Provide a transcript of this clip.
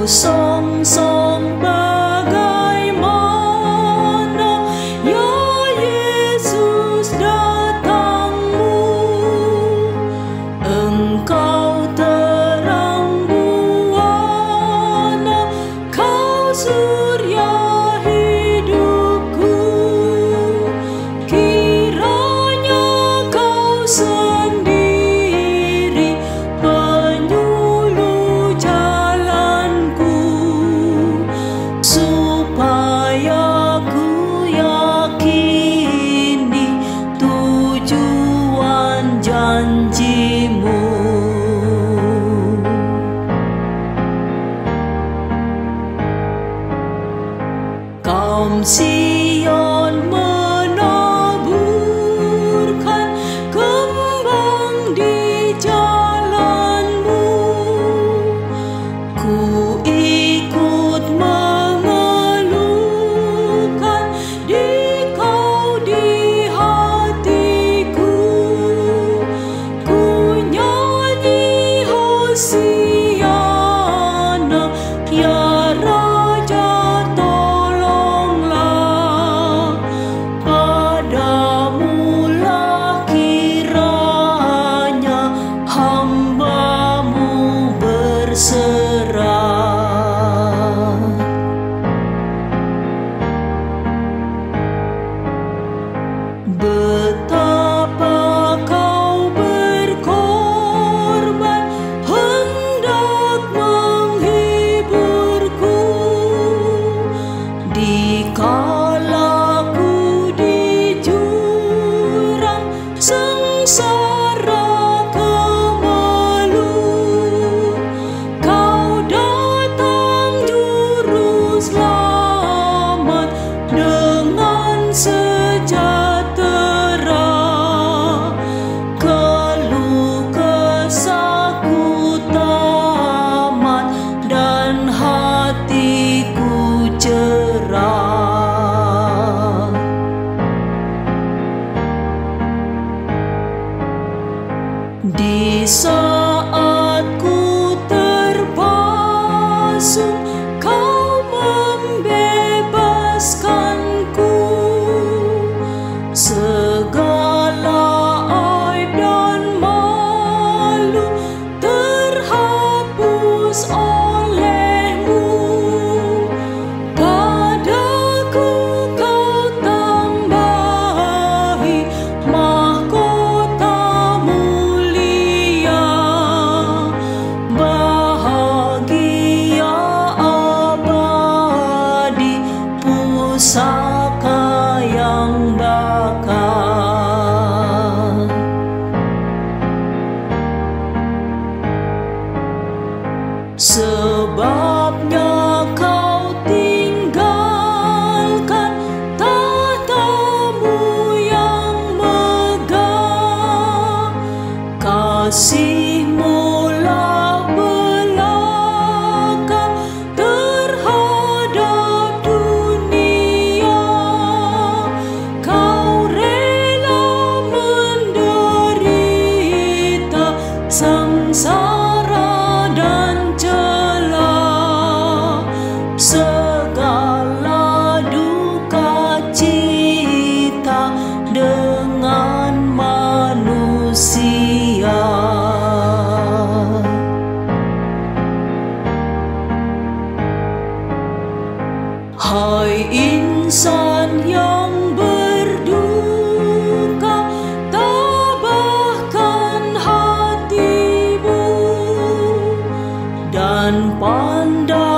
无所。good. Di sana sebabnya kau tinggalkan tatamu yang megah. Kasihmu lah belaka terhadap dunia. Kau rela menderita sengsara pandai